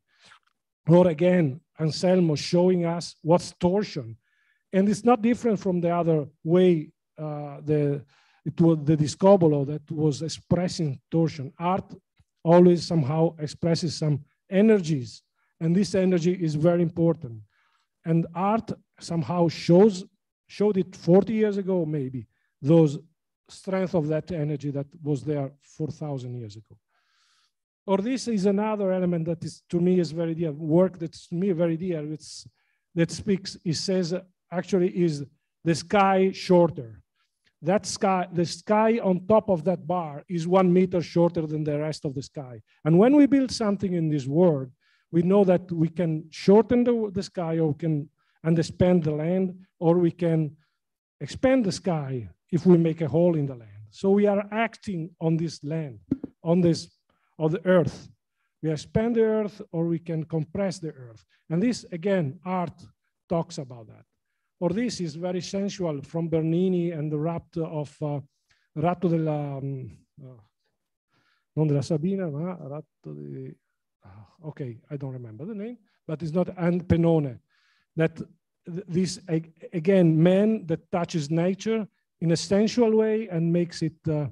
Or again, Anselmo showing us what's torsion. And it's not different from the other way uh, the, it was the discobolo that was expressing torsion. Art always somehow expresses some energies, and this energy is very important. And art somehow shows showed it 40 years ago, maybe, those strength of that energy that was there 4,000 years ago. Or this is another element that is to me is very dear, work that's to me very dear, it's, that speaks, it says actually is the sky shorter. That sky, the sky on top of that bar is one meter shorter than the rest of the sky. And when we build something in this world, we know that we can shorten the, the sky or we can and expand the land, or we can expand the sky if we make a hole in the land. So we are acting on this land, on this of the earth. We expand the earth or we can compress the earth. And this, again, art talks about that. Or this is very sensual from Bernini and the rapt of uh, Ratto della, um, uh, non della Sabina, ma Ratto di, uh, okay, I don't remember the name, but it's not, and Penone, That this, again, man that touches nature in a sensual way and makes it uh,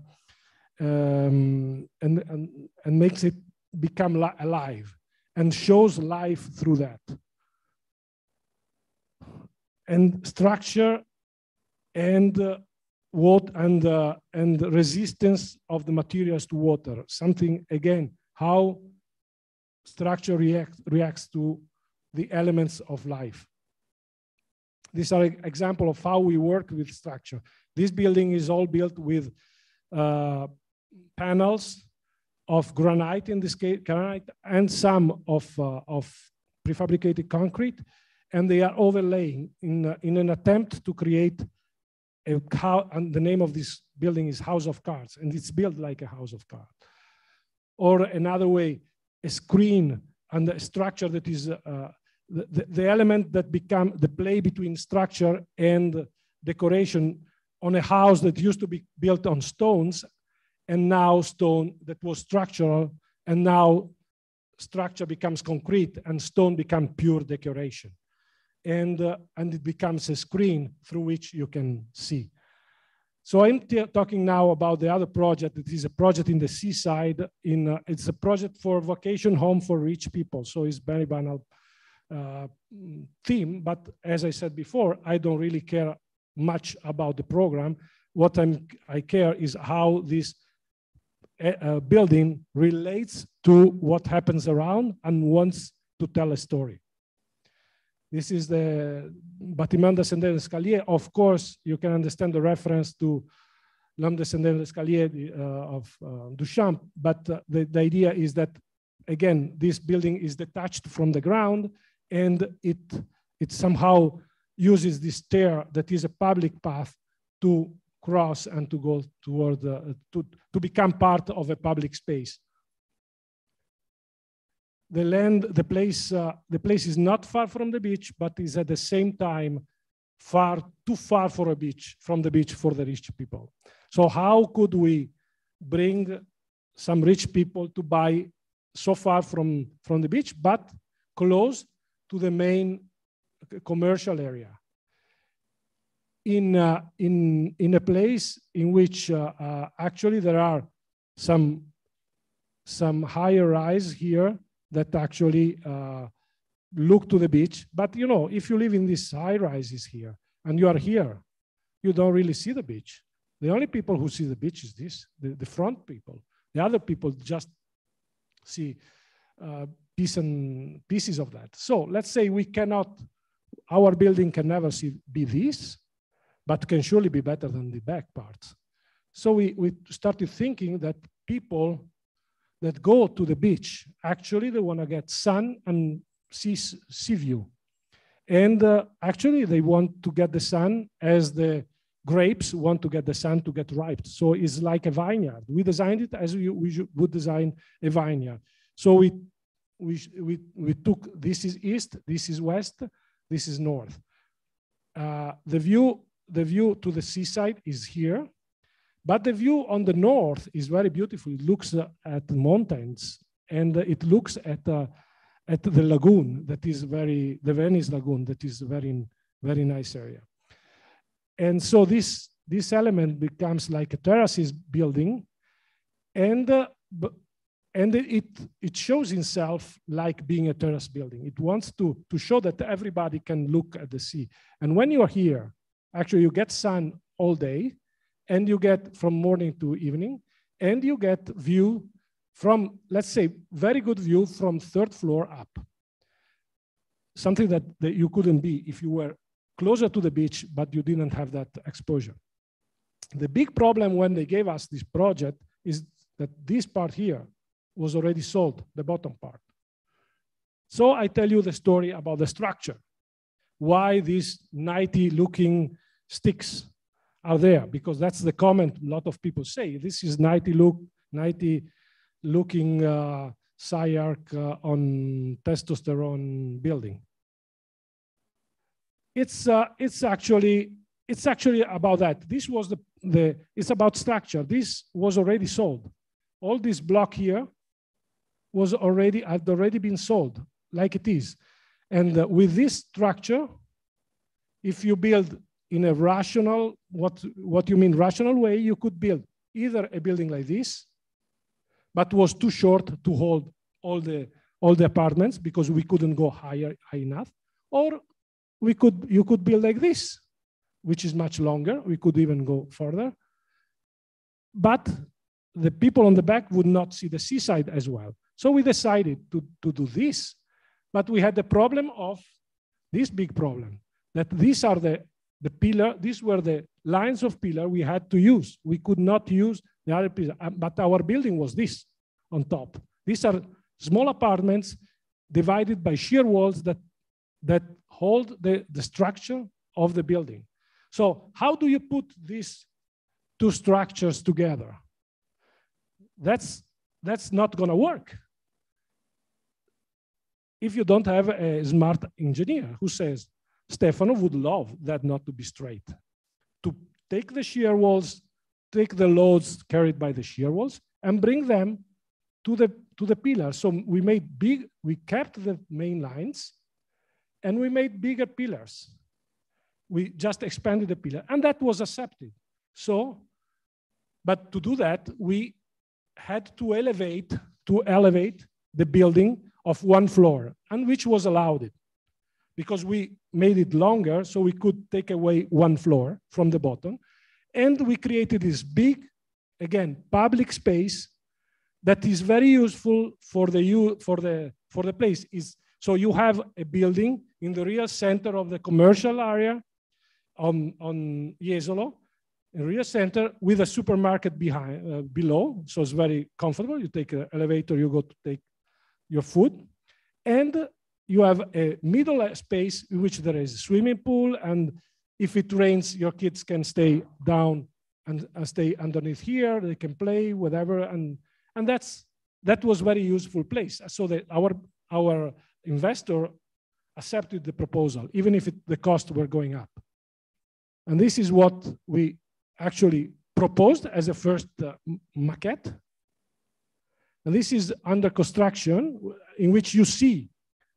um, and, and, and makes it become alive and shows life through that. And structure and uh, what and uh, and resistance of the materials to water. Something again, how structure react, reacts to the elements of life. These are example of how we work with structure. This building is all built with uh, panels of granite in this case, granite, and some of, uh, of prefabricated concrete, and they are overlaying in, uh, in an attempt to create a how, and the name of this building is House of Cards, and it's built like a house of cards. Or another way, a screen and a structure that is uh, the, the element that become the play between structure and decoration on a house that used to be built on stones and now stone that was structural, and now structure becomes concrete and stone becomes pure decoration. And, uh, and it becomes a screen through which you can see. So I'm talking now about the other project. It is a project in the seaside. In uh, it's a project for vacation home for rich people. So it's very banal uh, theme. But as I said before, I don't really care much about the program. What I'm, I care is how this uh, building relates to what happens around and wants to tell a story. This is the bâtiment descendant escalier. Of course, you can understand the reference to L'homme descendant l'escalier uh, of uh, Duchamp, but uh, the, the idea is that, again, this building is detached from the ground and it, it somehow uses this stair that is a public path to cross and to go toward, the, to, to become part of a public space the land, the place, uh, the place is not far from the beach, but is at the same time far, too far for a beach, from the beach for the rich people. So how could we bring some rich people to buy so far from, from the beach, but close to the main commercial area? In, uh, in, in a place in which uh, uh actually there are some, some higher rise here that actually uh, look to the beach. But you know, if you live in these high rises here and you are here, you don't really see the beach. The only people who see the beach is this, the, the front people. The other people just see uh, piece and pieces of that. So let's say we cannot, our building can never see, be this, but can surely be better than the back parts. So we, we started thinking that people that go to the beach, actually they want to get sun and sea, sea view. And uh, actually they want to get the sun as the grapes want to get the sun to get ripe. So it's like a vineyard. We designed it as we, we would design a vineyard. So we, we, we, we took, this is east, this is west, this is north. Uh, the view the view to the seaside is here. But the view on the north is very beautiful. It looks uh, at mountains and it looks at, uh, at the lagoon that is very, the Venice lagoon that is very, very nice area. And so this, this element becomes like a terraces building and, uh, and it, it shows itself like being a terrace building. It wants to, to show that everybody can look at the sea. And when you're here, actually you get sun all day, and you get from morning to evening, and you get view from, let's say, very good view from third floor up. Something that, that you couldn't be if you were closer to the beach, but you didn't have that exposure. The big problem when they gave us this project is that this part here was already sold, the bottom part. So I tell you the story about the structure. Why these 90 looking sticks are there because that's the comment a lot of people say. This is 90 look, 90 looking uh, uh, on testosterone building. It's uh, it's actually it's actually about that. This was the the it's about structure. This was already sold. All this block here was already had already been sold like it is, and uh, with this structure, if you build in a rational, what, what you mean rational way, you could build either a building like this, but was too short to hold all the, all the apartments because we couldn't go higher high enough, or we could, you could build like this, which is much longer. We could even go further. But the people on the back would not see the seaside as well. So we decided to, to do this, but we had the problem of this big problem, that these are the the pillar, these were the lines of pillar we had to use. We could not use the other pillar, but our building was this on top. These are small apartments divided by shear walls that, that hold the, the structure of the building. So how do you put these two structures together? That's, that's not gonna work. If you don't have a smart engineer who says, Stefano would love that not to be straight. To take the shear walls, take the loads carried by the shear walls, and bring them to the to the pillars. So we made big, we kept the main lines, and we made bigger pillars. We just expanded the pillar, and that was accepted. So, but to do that, we had to elevate to elevate the building of one floor, and which was allowed it because we made it longer so we could take away one floor from the bottom. And we created this big, again, public space that is very useful for the, you for the, for the place is, so you have a building in the real center of the commercial area on, on Jesolo, in real center with a supermarket behind, uh, below. So it's very comfortable. You take an elevator, you go to take your food. And you have a middle space in which there is a swimming pool. And if it rains, your kids can stay down and, and stay underneath here. They can play, whatever. And, and that's, that was very useful place. So that our, our investor accepted the proposal, even if it, the costs were going up. And this is what we actually proposed as a first uh, maquette. And this is under construction, in which you see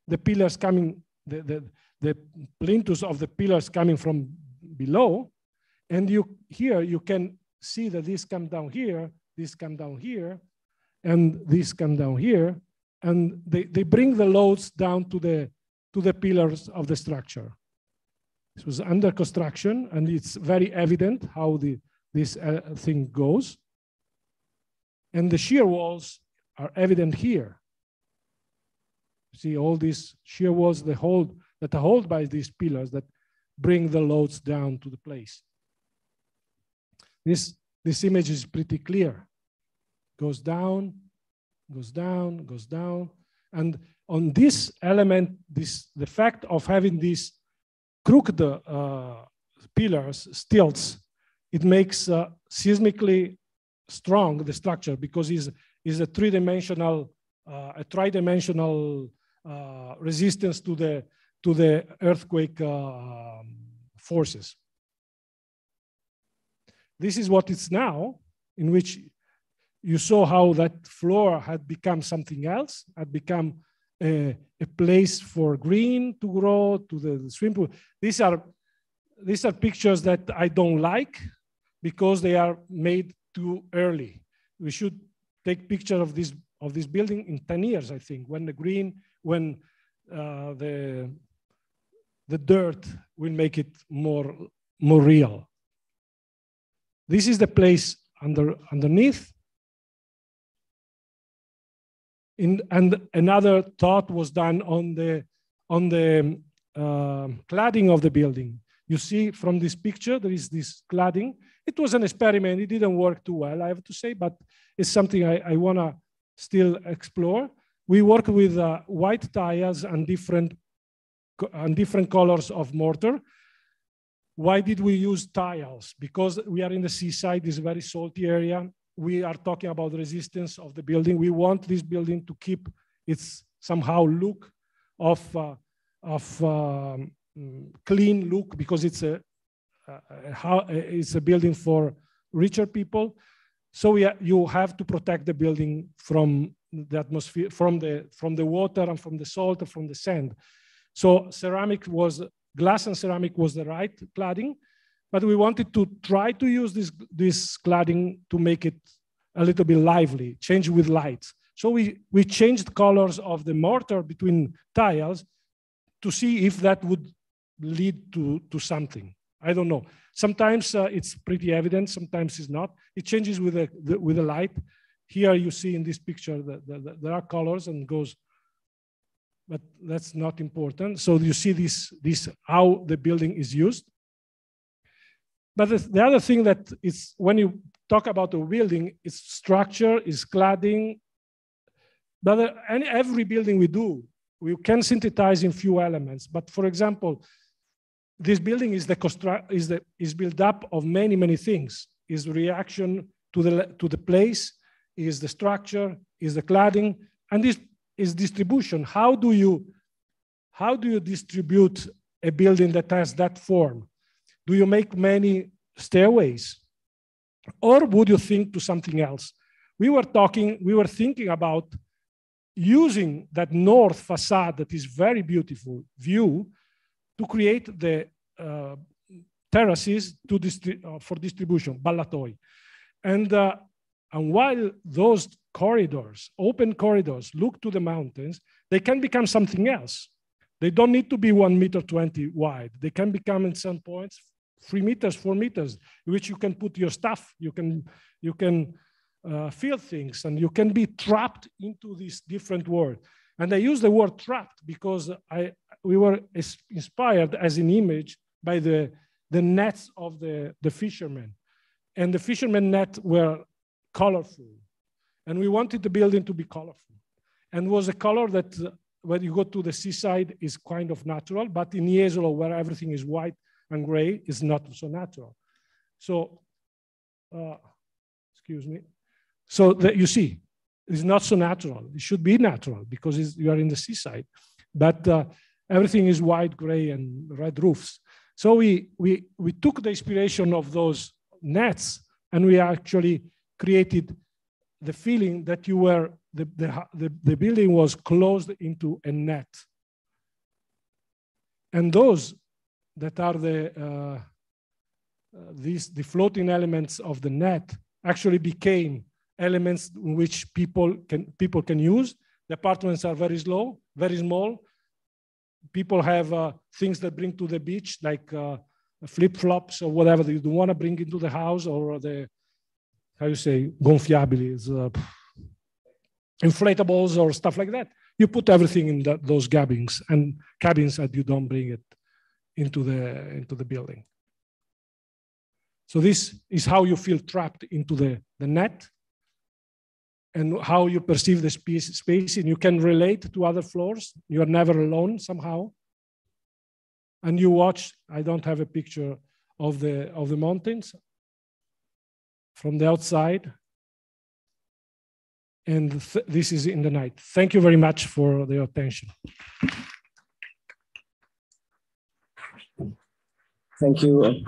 the pillars coming, the, the, the plinths of the pillars coming from below. And you here you can see that this come down here, this come down here, and this come down here. And they, they bring the loads down to the, to the pillars of the structure. This was under construction, and it's very evident how the, this uh, thing goes. And the shear walls are evident here. See all these shear walls that hold that are held by these pillars that bring the loads down to the place. This, this image is pretty clear. Goes down, goes down, goes down. And on this element, this the fact of having these crooked uh, pillars, stilts, it makes uh, seismically strong the structure because it's, it's a three-dimensional, uh, a tri-dimensional uh, resistance to the to the earthquake uh, forces. This is what it's now, in which you saw how that floor had become something else, had become a, a place for green to grow, to the, the swim pool. These are, these are pictures that I don't like because they are made too early. We should take picture of this, of this building in 10 years, I think, when the green, when uh, the, the dirt will make it more, more real. This is the place under, underneath. In, and another thought was done on the, on the uh, cladding of the building. You see from this picture, there is this cladding. It was an experiment. It didn't work too well, I have to say, but it's something I, I want to still explore. We work with uh, white tiles and different, and different colors of mortar. Why did we use tiles? Because we are in the seaside, this very salty area. We are talking about resistance of the building. We want this building to keep its somehow look of, uh, of um, clean look because it's a, a, it's a building for richer people. So we, you have to protect the building from the atmosphere, from the, from the water and from the salt, from the sand. So ceramic was glass and ceramic was the right cladding, but we wanted to try to use this, this cladding to make it a little bit lively, change with light. So we, we changed colors of the mortar between tiles to see if that would lead to, to something. I don't know. Sometimes uh, it's pretty evident, sometimes it's not. It changes with the, the with the light. Here you see in this picture that, that, that there are colors and goes but that's not important. So you see this, this how the building is used. But the, the other thing that is when you talk about a building, its structure, its cladding. But uh, any, every building we do, we can synthesize in few elements. But for example, this building is the construct is the is built up of many many things. Is reaction to the to the place, is the structure, is the cladding, and this is distribution. How do you, how do you distribute a building that has that form? Do you make many stairways? Or would you think to something else? We were talking, we were thinking about using that north facade that is very beautiful view to create the uh, terraces to distri uh, for distribution, ballatoi. And, uh, and while those corridors, open corridors, look to the mountains, they can become something else. They don't need to be one meter 20 wide. They can become in some points three meters, four meters, which you can put your stuff. You can, you can uh, feel things and you can be trapped into this different world. And I use the word trapped because I, we were inspired as an image by the, the nets of the, the fishermen. And the fishermen net were colorful. And we wanted the building to be colorful. And was a color that uh, when you go to the seaside is kind of natural, but in Jesolo, where everything is white and gray, is not so natural. So, uh, excuse me. So that you see, it's not so natural. It should be natural because you are in the seaside, but uh, everything is white, gray, and red roofs. So we, we, we took the inspiration of those nets and we actually created the feeling that you were, the, the, the, the building was closed into a net. And those that are the, uh, uh, these, the floating elements of the net actually became elements which people can, people can use. The apartments are very slow, very small. People have uh, things that bring to the beach, like uh, flip-flops or whatever you don't want to bring into the house or the, how you say, gonfiabili, uh, inflatables or stuff like that. You put everything in those cabins and cabins that you don't bring it into the, into the building. So this is how you feel trapped into the, the net and how you perceive the space, space and you can relate to other floors. You are never alone somehow. And you watch, I don't have a picture of the, of the mountains from the outside. And th this is in the night. Thank you very much for your attention. Thank you.